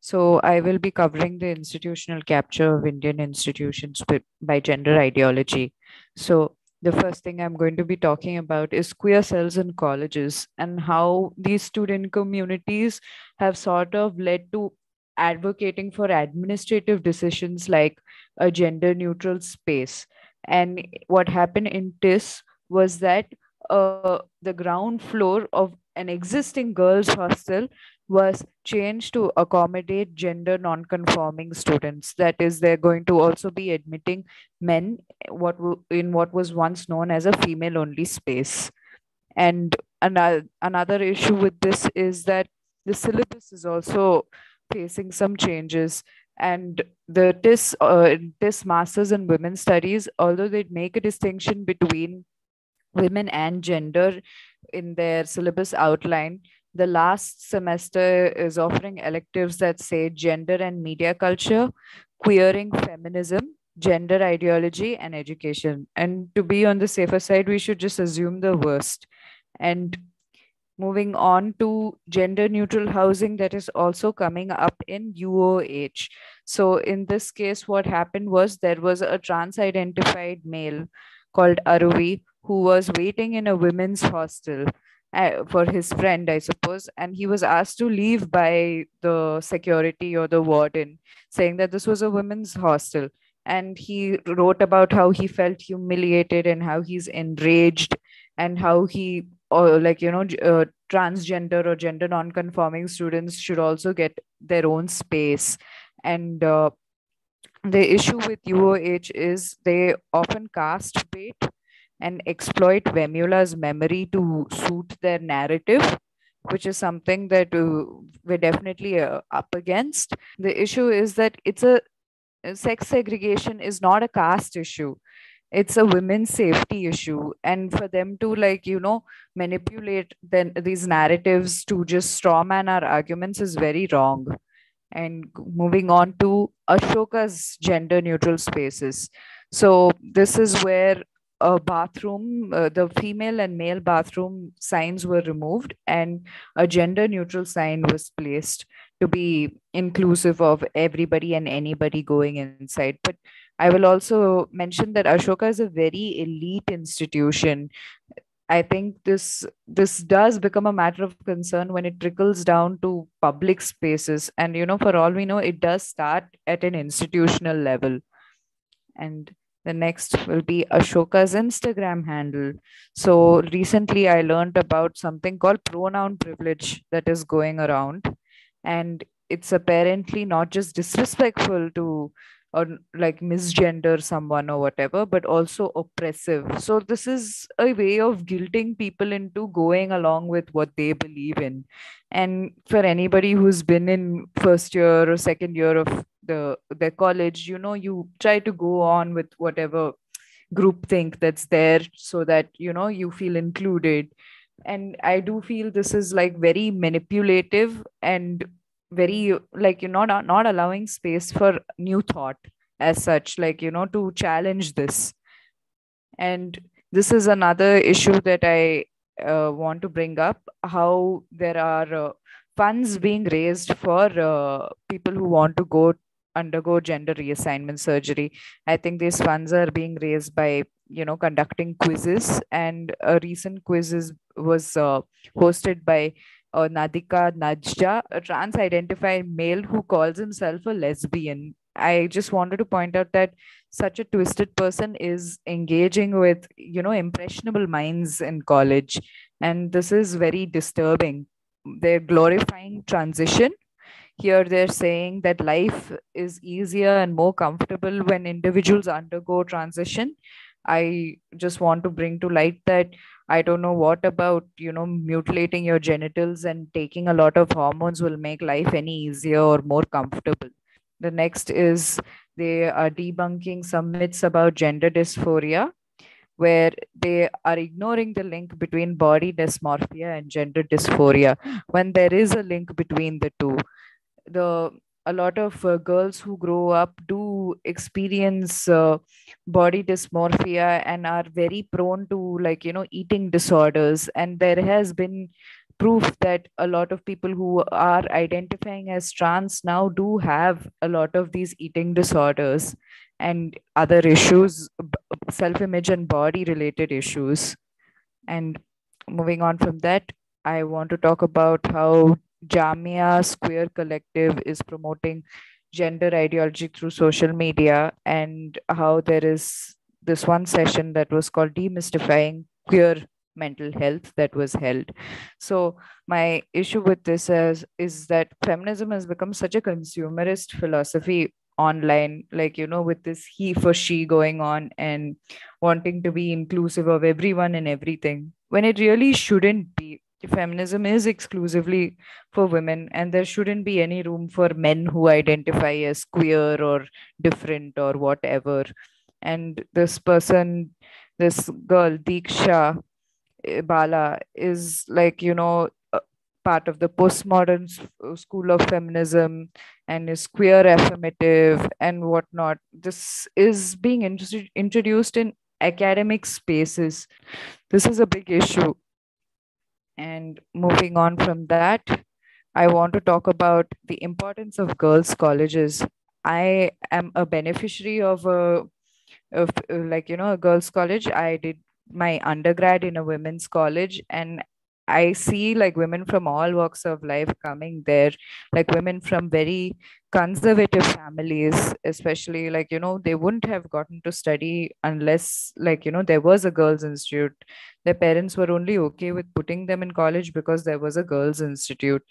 So I will be covering the institutional capture of Indian institutions by gender ideology. So the first thing I'm going to be talking about is queer cells in colleges and how these student communities have sort of led to advocating for administrative decisions like a gender neutral space. And what happened in TISS was that uh, the ground floor of an existing girls' hostel was changed to accommodate gender non-conforming students. That is they're going to also be admitting men what in what was once known as a female only space. And another another issue with this is that the syllabus is also facing some changes. And the TISS, uh, TISS Masters in Women's Studies, although they make a distinction between women and gender in their syllabus outline, the last semester is offering electives that say gender and media culture, queering feminism, gender ideology, and education. And to be on the safer side, we should just assume the worst. And moving on to gender neutral housing that is also coming up in UOH. So in this case, what happened was there was a trans identified male called Aruvi who was waiting in a women's hostel uh, for his friend, I suppose, and he was asked to leave by the security or the warden, saying that this was a women's hostel. And he wrote about how he felt humiliated and how he's enraged and how he, or like, you know, uh, transgender or gender non-conforming students should also get their own space. And uh, the issue with UOH is they often caste bait and exploit Vemula's memory to suit their narrative, which is something that uh, we're definitely uh, up against. The issue is that it's a sex segregation is not a caste issue. It's a women's safety issue. And for them to like you know manipulate then these narratives to just strawman our arguments is very wrong. And moving on to ashoka's gender neutral spaces. So this is where a bathroom, uh, the female and male bathroom signs were removed, and a gender neutral sign was placed to be inclusive of everybody and anybody going inside. But I will also mention that Ashoka is a very elite institution. I think this this does become a matter of concern when it trickles down to public spaces, and you know, for all we know, it does start at an institutional level. And the next will be Ashoka's Instagram handle. So recently I learned about something called pronoun privilege that is going around. And it's apparently not just disrespectful to or like misgender someone or whatever, but also oppressive. So this is a way of guilting people into going along with what they believe in. And for anybody who's been in first year or second year of the their college you know you try to go on with whatever group think that's there so that you know you feel included. And i do feel this is like very manipulative and very like you're not not allowing space for new thought as such like you know to challenge this. And this is another issue that i uh, want to bring up how there are uh, funds being raised for uh, people who want to go undergo gender reassignment surgery. I think these funds are being raised by you know conducting quizzes, and a recent quizzes was uh, hosted by uh, Nadika Nadja, a trans-identified male who calls himself a lesbian. I just wanted to point out that such a twisted person is engaging with you know impressionable minds in college, and this is very disturbing. They're glorifying transition here they're saying that life is easier and more comfortable when individuals undergo transition. I just want to bring to light that i don't know what about you know mutilating your genitals and taking a lot of hormones will make life any easier or more comfortable. The next is they are debunking some myths about gender dysphoria where they are ignoring the link between body dysmorphia and gender dysphoria. When there is a link between the two the a lot of uh, girls who grow up do experience uh, body dysmorphia and are very prone to like you know eating disorders and there has been proof that a lot of people who are identifying as trans now do have a lot of these eating disorders and other issues, self image and body related issues. And moving on from that, I want to talk about how Jamia Queer Collective is promoting gender ideology through social media and how there is this one session that was called Demystifying Queer Mental Health that was held. So, my issue with this is, is that feminism has become such a consumerist philosophy online like you know with this he for she going on and wanting to be inclusive of everyone and everything when it really shouldn't feminism is exclusively for women and there shouldn't be any room for men who identify as queer or different or whatever and this person this girl diksha eh, bala is like you know part of the postmodern school of feminism and is queer affirmative and whatnot. This is being int- introduced in academic spaces. This is a big issue. And moving on from that, I want to talk about the importance of girls' colleges. I am a beneficiary of a, of like you know a girls' college. I did my undergrad in a women's college, and I see like women from all walks of life coming there, like women from very conservative families, especially like, you know, they wouldn't have gotten to study unless, like, you know, there was a girls' institute. Their parents were only okay with putting them in college because there was a girls' institute.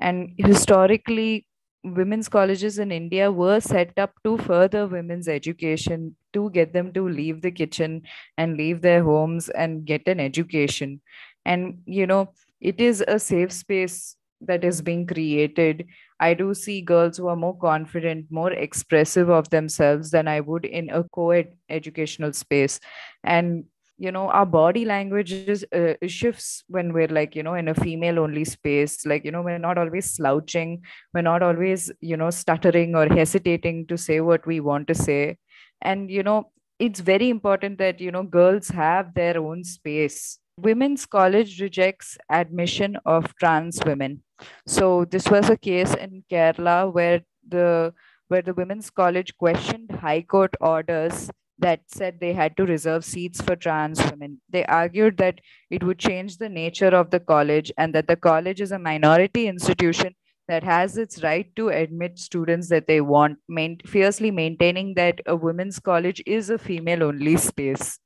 And historically, women's colleges in India were set up to further women's education, to get them to leave the kitchen and leave their homes and get an education and you know it is a safe space that is being created. I do see girls who are more confident more expressive of themselves than i would in a co-ed educational space. And you know our body language is uh, shifts when we're like you know in a female only space. Like you know we're not always slouching. We're not always you know stuttering or hesitating to say what we want to say. And you know it's very important that you know girls have their own space women's college rejects admission of trans women. So this was a case in Kerala where the where the women's college questioned high court orders that said they had to reserve seats for trans women. They argued that it would change the nature of the college and that the college is a minority institution that has its right to admit students that they want, main, fiercely maintaining that a women's college is a female only space.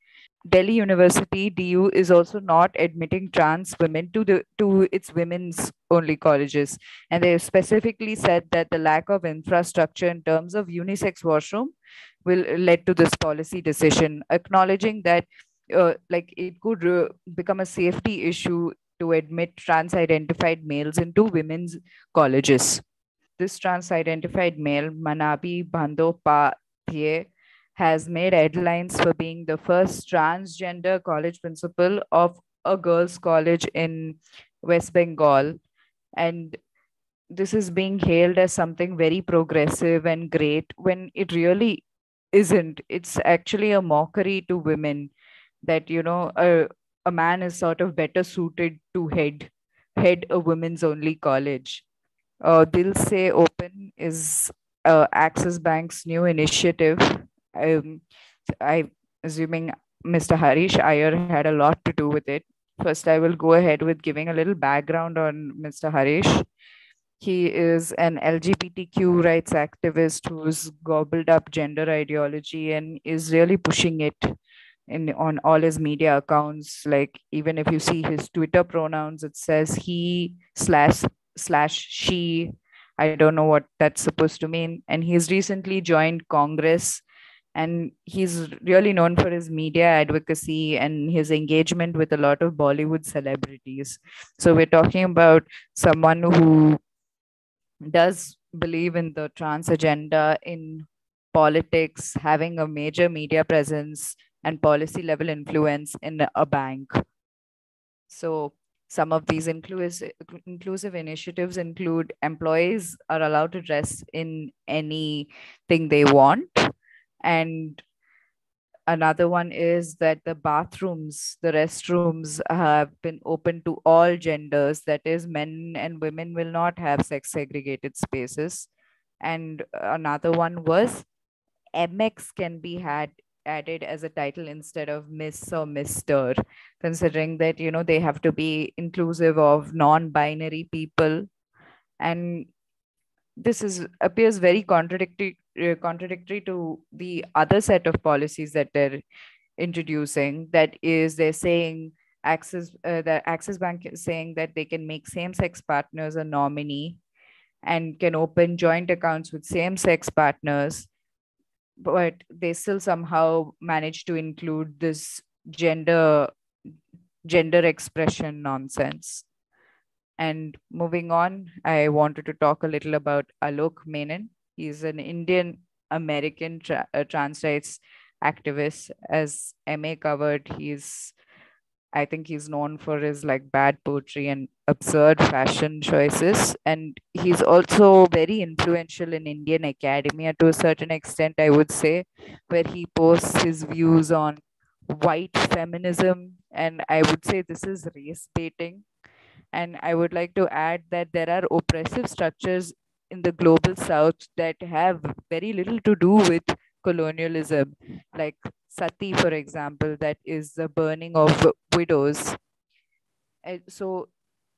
Delhi University DU is also not admitting trans women to the to its women's only colleges, and they have specifically said that the lack of infrastructure in terms of unisex washroom will led to this policy decision, acknowledging that uh, like it could uh, become a safety issue to admit trans-identified males into women's colleges. This trans-identified male, Manabi Bandyopadhyay, has made headlines for being the first transgender college principal of a girls' college in West Bengal. And this is being hailed as something very progressive and great when it really isn't. It's actually a mockery to women that, you know, a, a man is sort of better suited to head head a women's only college. Uh, Dil Se Open is uh, Axis Bank's new initiative um, I assuming Mr. Harish Iyer had a lot to do with it. First, I will go ahead with giving a little background on Mr. Harish. He is an LGBTQ rights activist who's gobbled up gender ideology and is really pushing it in on all his media accounts. Like even if you see his Twitter pronouns, it says he slash slash she. I don't know what that's supposed to mean. And he's recently joined Congress and he's really known for his media advocacy and his engagement with a lot of bollywood celebrities. So we're talking about someone who does believe in the trans agenda in politics having a major media presence and policy level influence in a bank. So some of these inclusive, inclusive initiatives include employees are allowed to dress in anything they want and another one is that the bathrooms the restrooms have been open to all genders. That is men and women will not have sex segregated spaces. And another one was mx can be had added as a title instead of miss or mister considering that you know they have to be inclusive of non-binary people. And this is appears very contradictory uh, contradictory to the other set of policies that they're introducing that is they're saying access uh, the axis bank is saying that they can make same-sex partners a nominee and can open joint accounts with same-sex partners but they still somehow manage to include this gender gender expression nonsense and moving on, I wanted to talk a little about Alok Menon. He's an Indian American tra- uh, trans rights activist. As MA covered, he's I think he's known for his like bad poetry and absurd fashion choices. And he's also very influential in Indian academia to a certain extent, I would say, where he posts his views on white feminism. And I would say this is race baiting and I would like to add that there are oppressive structures in the global south that have very little to do with colonialism, like sati, for example, that is the burning of widows. And so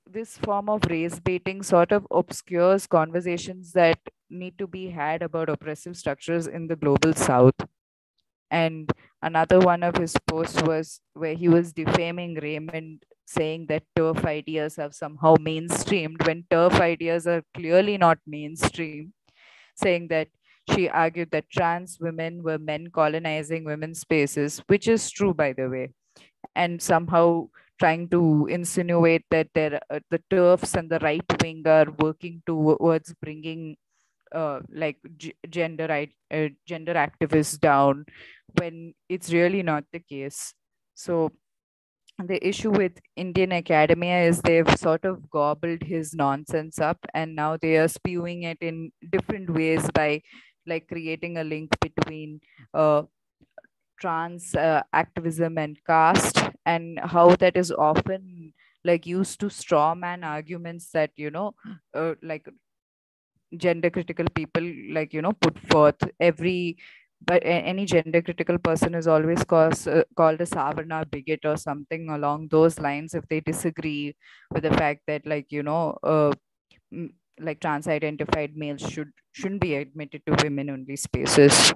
this form of race baiting sort of obscures conversations that need to be had about oppressive structures in the global south. And another one of his posts was where he was defaming Raymond saying that TERF ideas have somehow mainstreamed when TERF ideas are clearly not mainstream, saying that she argued that trans women were men colonizing women's spaces, which is true, by the way, and somehow trying to insinuate that there, uh, the TERFs and the right wing are working towards bringing uh, like gender uh, gender activists down when it's really not the case. So the issue with Indian academia is they've sort of gobbled his nonsense up and now they are spewing it in different ways by like creating a link between uh, trans uh, activism and caste and how that is often like used to straw man arguments that you know uh, like gender critical people like you know put forth every but any gender critical person is always cause, uh, called a savarna bigot or something along those lines if they disagree with the fact that like you know uh, like trans identified males should shouldn't be admitted to women only spaces